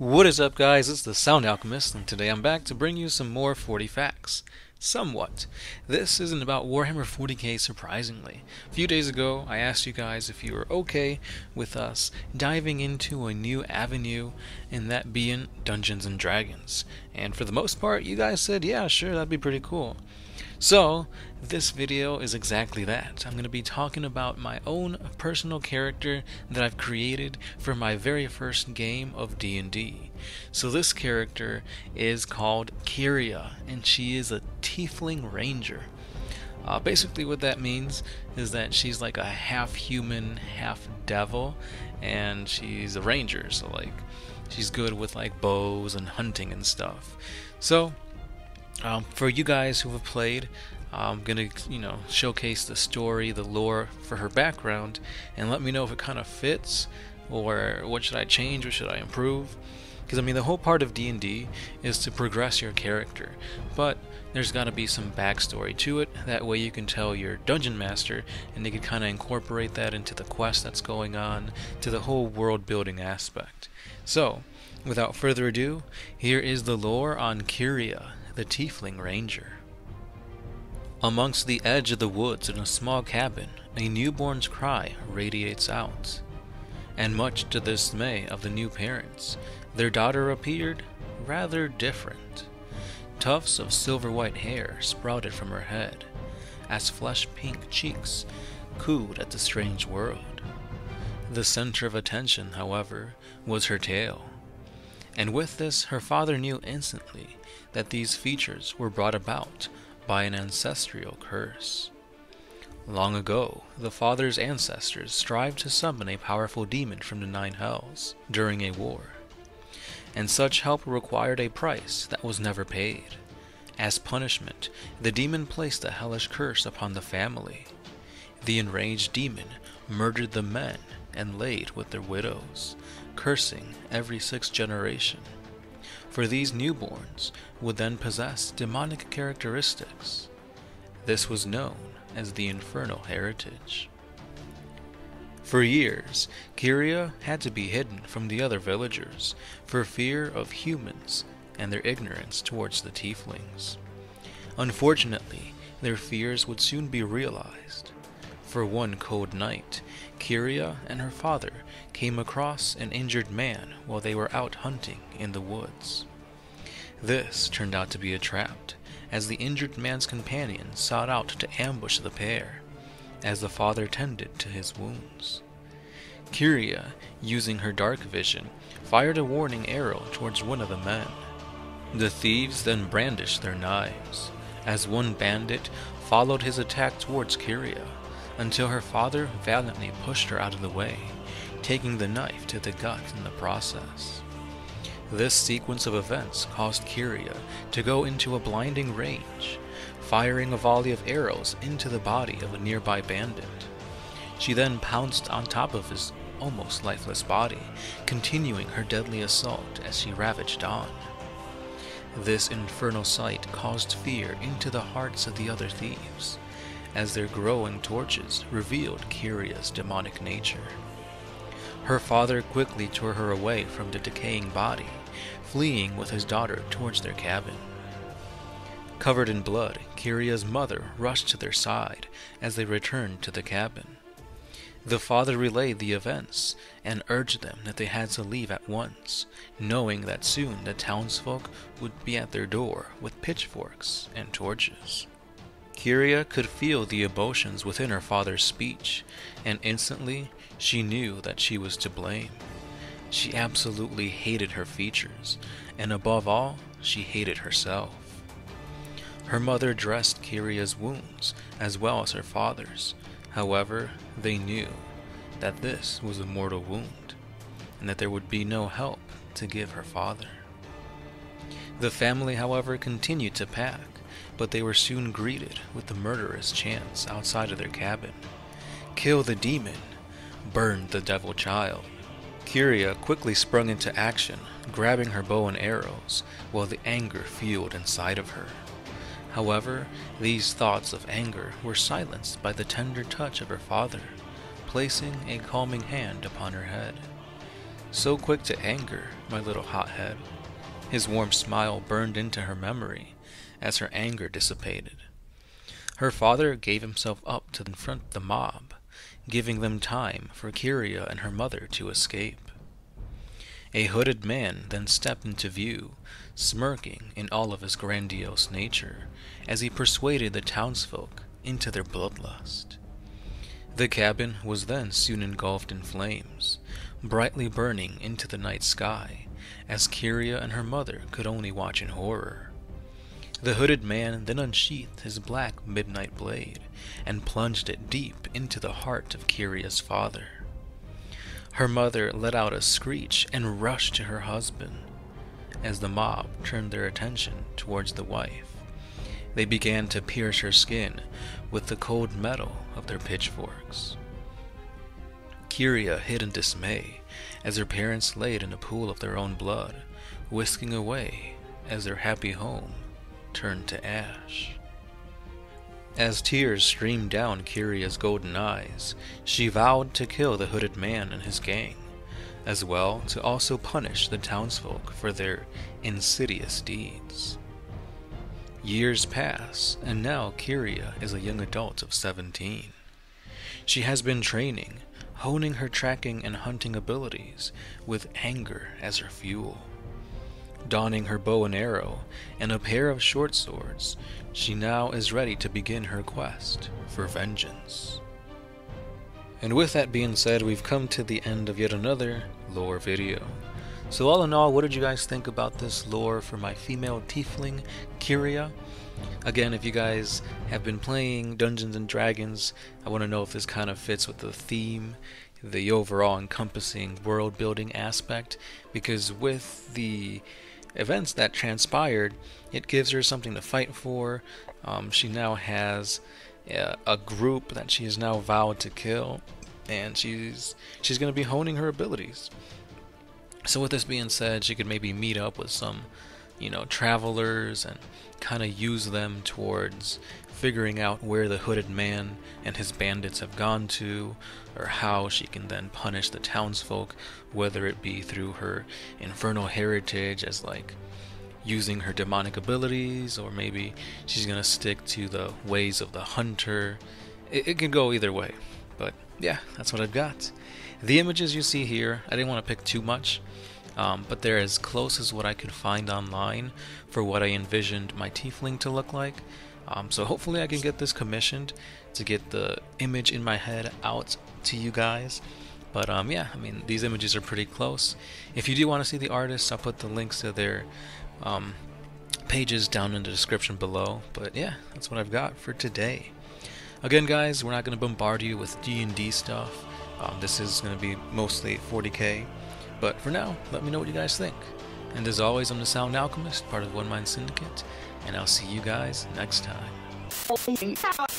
What is up guys, it's the Sound Alchemist, and today I'm back to bring you some more 40 facts. Somewhat. This isn't about Warhammer 40k surprisingly. A few days ago, I asked you guys if you were okay with us diving into a new avenue, and that being Dungeons and Dragons. And for the most part, you guys said, yeah, sure, that'd be pretty cool. So, this video is exactly that. I'm going to be talking about my own personal character that I've created for my very first game of D&D. So this character is called Kiria, and she is a Tiefling Ranger. Uh, basically what that means is that she's like a half human, half devil, and she's a ranger, so like she's good with like bows and hunting and stuff. So um, for you guys who have played, I'm gonna, you know, showcase the story, the lore for her background, and let me know if it kind of fits, or what should I change, what should I improve. Because I mean, the whole part of D&D is to progress your character, but there's got to be some backstory to it. That way, you can tell your dungeon master, and they can kind of incorporate that into the quest that's going on, to the whole world building aspect. So, without further ado, here is the lore on Kiria, the Tiefling Ranger. Amongst the edge of the woods in a small cabin, a newborn's cry radiates out. And much to the dismay of the new parents, their daughter appeared rather different. Tufts of silver white hair sprouted from her head, as flesh pink cheeks cooed at the strange world. The center of attention, however, was her tail. And with this, her father knew instantly that these features were brought about by an ancestral curse. Long ago, the father's ancestors strived to summon a powerful demon from the Nine Hells during a war, and such help required a price that was never paid. As punishment, the demon placed a hellish curse upon the family. The enraged demon murdered the men and laid with their widows, cursing every sixth generation for these newborns would then possess demonic characteristics. This was known as the Infernal Heritage. For years, Kiria had to be hidden from the other villagers for fear of humans and their ignorance towards the tieflings. Unfortunately, their fears would soon be realized. For one cold night, Kiria and her father came across an injured man while they were out hunting in the woods. This turned out to be a trap, as the injured man's companion sought out to ambush the pair, as the father tended to his wounds. Kiria, using her dark vision, fired a warning arrow towards one of the men. The thieves then brandished their knives, as one bandit followed his attack towards Kiria, until her father valiantly pushed her out of the way, taking the knife to the gut in the process. This sequence of events caused Kiria to go into a blinding rage, firing a volley of arrows into the body of a nearby bandit. She then pounced on top of his almost lifeless body, continuing her deadly assault as she ravaged on. This infernal sight caused fear into the hearts of the other thieves, as their glowing torches revealed Kiria's demonic nature. Her father quickly tore her away from the decaying body, fleeing with his daughter towards their cabin. Covered in blood, Kiria's mother rushed to their side as they returned to the cabin. The father relayed the events and urged them that they had to leave at once, knowing that soon the townsfolk would be at their door with pitchforks and torches. Kiria could feel the emotions within her father's speech, and instantly she knew that she was to blame. She absolutely hated her features, and above all, she hated herself. Her mother dressed Kiria's wounds as well as her father's. However, they knew that this was a mortal wound, and that there would be no help to give her father. The family, however, continued to pack, but they were soon greeted with the murderous chants outside of their cabin. Kill the demon! Burn the devil child! Kiria quickly sprung into action, grabbing her bow and arrows, while the anger fueled inside of her. However, these thoughts of anger were silenced by the tender touch of her father, placing a calming hand upon her head. So quick to anger, my little hothead. His warm smile burned into her memory as her anger dissipated. Her father gave himself up to confront the mob, giving them time for Kiria and her mother to escape. A hooded man then stepped into view, smirking in all of his grandiose nature, as he persuaded the townsfolk into their bloodlust. The cabin was then soon engulfed in flames, brightly burning into the night sky, as Kiria and her mother could only watch in horror. The hooded man then unsheathed his black midnight blade and plunged it deep into the heart of Kiria's father. Her mother let out a screech and rushed to her husband. As the mob turned their attention towards the wife, they began to pierce her skin with the cold metal of their pitchforks. Kiria hid in dismay as her parents laid in a pool of their own blood, whisking away as their happy home turned to ash. As tears streamed down Kiria's golden eyes, she vowed to kill the hooded man and his gang, as well to also punish the townsfolk for their insidious deeds. Years pass, and now Kiria is a young adult of 17. She has been training, honing her tracking and hunting abilities, with anger as her fuel. Donning her bow and arrow and a pair of short swords, she now is ready to begin her quest for vengeance. And with that being said, we've come to the end of yet another lore video. So all in all, what did you guys think about this lore for my female tiefling, Kiria? Again, if you guys have been playing Dungeons and Dragons, I want to know if this kind of fits with the theme, the overall encompassing world building aspect, because with the events that transpired, it gives her something to fight for. Um, she now has a, a group that she has now vowed to kill, and she's she's going to be honing her abilities. So with this being said, she could maybe meet up with some, you know, travelers and kind of use them towards figuring out where the hooded man and his bandits have gone to, or how she can then punish the townsfolk, whether it be through her infernal heritage as like using her demonic abilities, or maybe she's gonna stick to the ways of the hunter. It, it could go either way, but yeah, that's what I've got. The images you see here, I didn't want to pick too much, um, but they're as close as what I could find online for what I envisioned my tiefling to look like. Um, so hopefully I can get this commissioned to get the image in my head out to you guys. But um, yeah, I mean, these images are pretty close. If you do want to see the artists, I'll put the links to their um, pages down in the description below. But yeah, that's what I've got for today. Again, guys, we're not going to bombard you with D&D stuff. Um, this is going to be mostly 40k. But for now, let me know what you guys think. And as always, I'm the Sound Alchemist, part of One Mind Syndicate, and I'll see you guys next time.